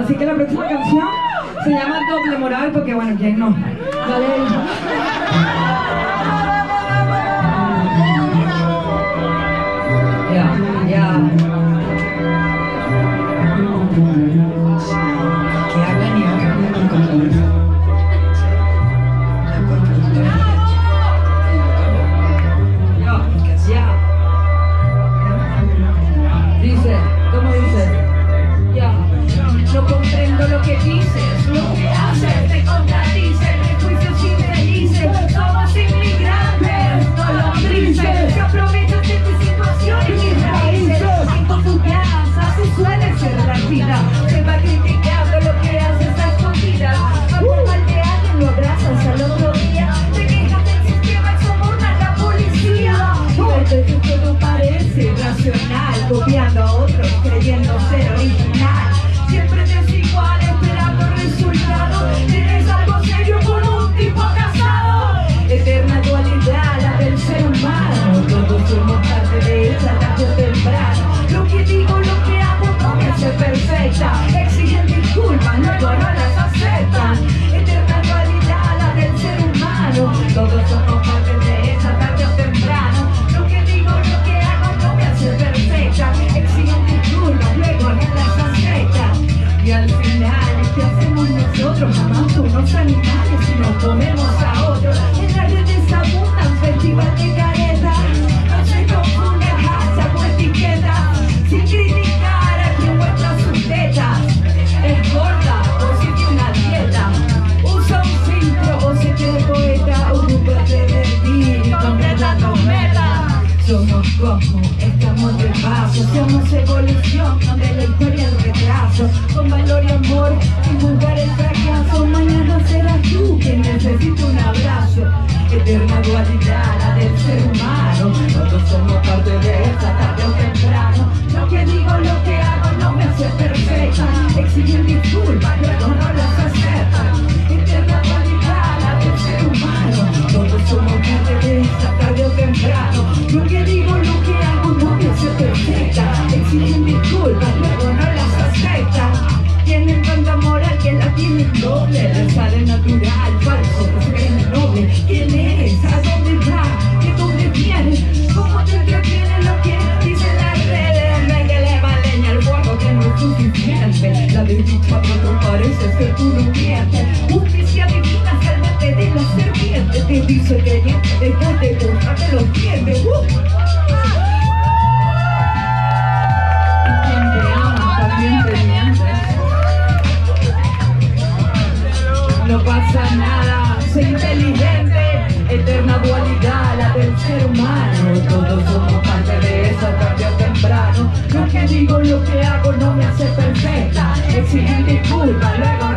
Así que la próxima canción se llama Doble Moral, porque bueno, ¿quién no? Dale. Ya, ya. Vida, se va criticando lo que haces a escondidas, hablas mal de alguien, lo abrazas al otro día, te quejas del sistema y sobornas la policía, verte que todo parece irracional, copiando a otros, creyendo ser original, meta. Somos cosmos, estamos de paso, somos evolución, donde la historia es retraso, con valor y amor, divulgar el fracaso, mañana serás tú quien necesita un abrazo, eterna dualidad, la del dice creyente, déjate cortarte los dientes. No pasa nada, sé inteligente, eterna dualidad, la del ser humano. Todos somos parte de esa tarde temprano. Lo que digo, lo que hago no me hace perfecta. Exigen disculpas, luego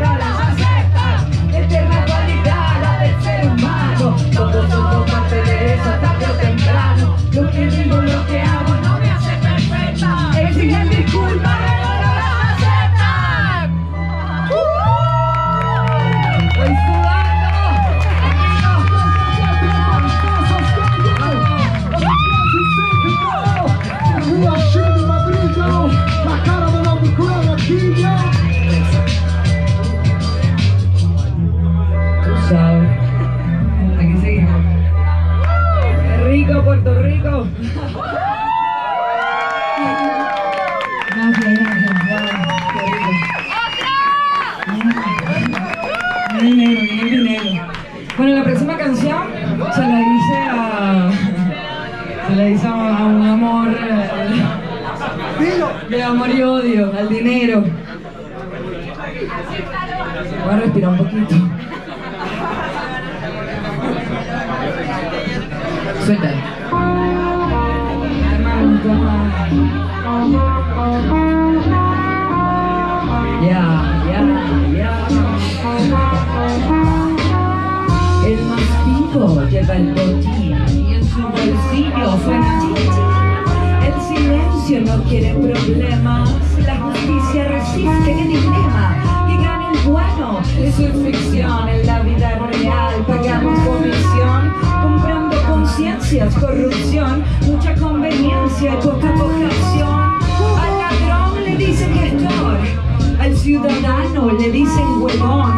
Viene negro, viene negro. Bueno, la próxima canción se la hice a. Se la hice a un amor. De amor y odio, al dinero. Voy a respirar un poquito. Suelta. Lleva el en su bolsillo suena. El silencio no quiere problemas, la justicia resiste el dilema. Que gane el bueno, eso es ficción, en la vida real pagamos comisión, comprando conciencias, corrupción, mucha conveniencia y poca vocación. Al ladrón le dicen gestor, al ciudadano, le dicen huevón.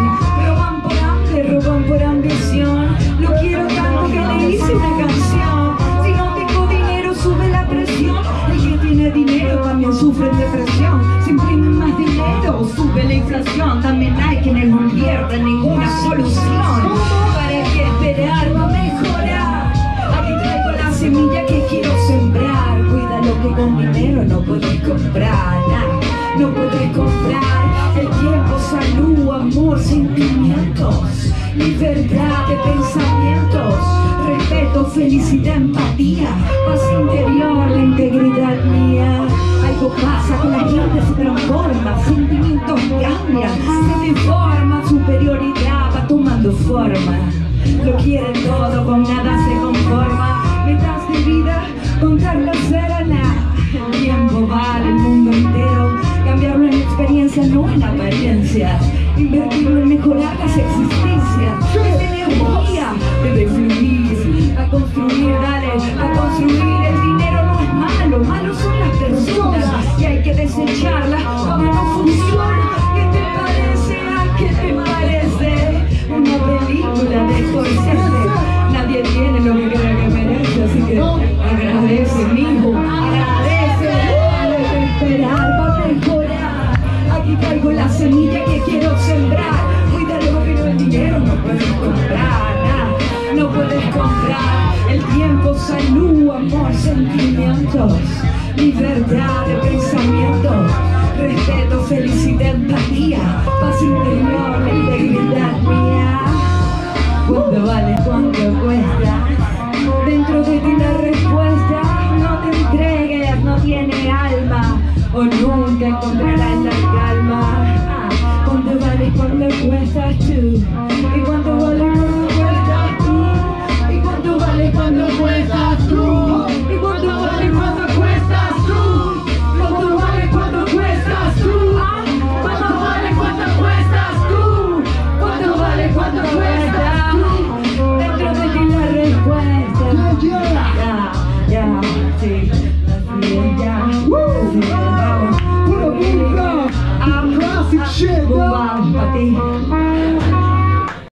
Dinero también sufre depresión. Si imprimen más dinero, sube la inflación. También hay quienes no invierten ninguna solución. ¿Para qué esperar para mejorar? Aquí traigo la semilla que quiero sembrar. Cuida lo que con dinero no puedes comprar. nah, No puedes comprar el tiempo, salud, amor, sentimientos, libertad de pensamientos, respeto, felicidad, empatía, paz interior, la integridad será nada. El tiempo vale el mundo entero. Cambiarlo en experiencia, no en apariencia. Invertirlo en mejorar las existencias. Es energía, debe fluir. A construir, dale, a construir. El dinero no es malo, malo son las personas. Y hay que desecharlas sentimientos, libertad